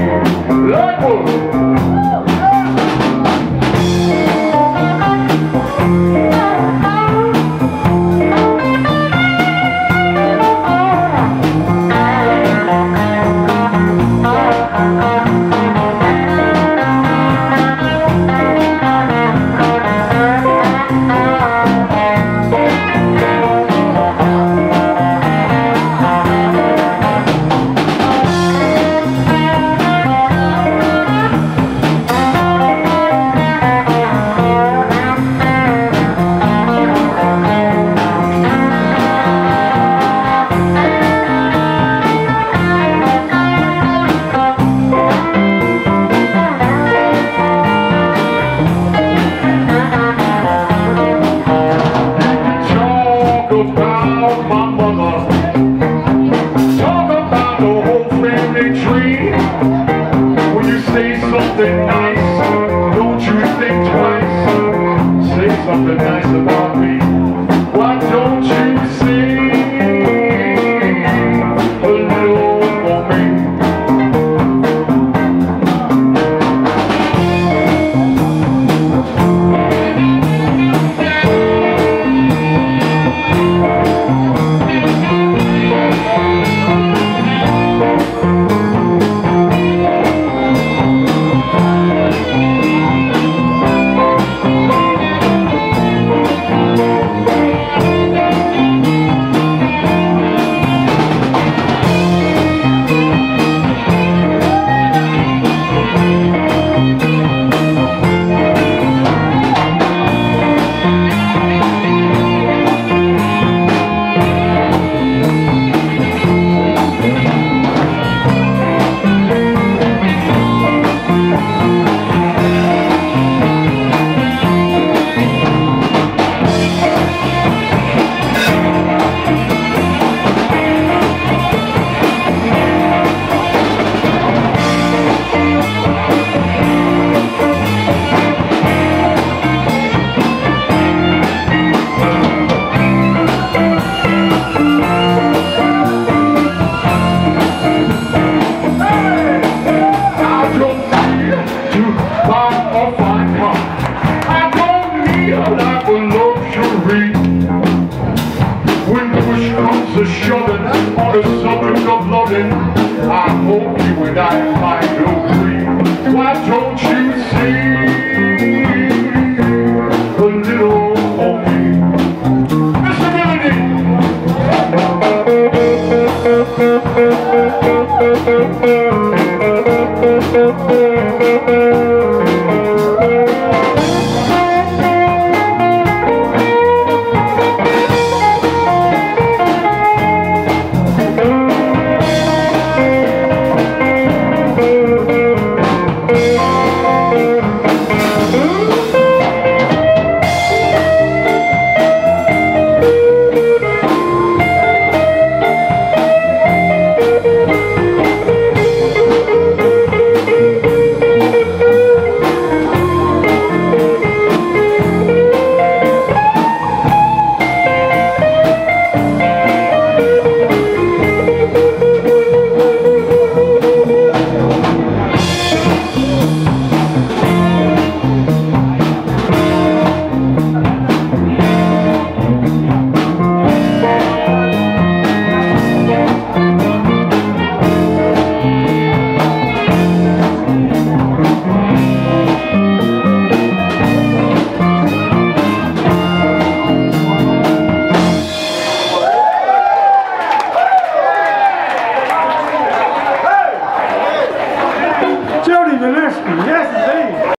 Loco. about my mother. Talk about the whole family tree. When you say something nice, don't you think twice. Say something nice about me. got fire.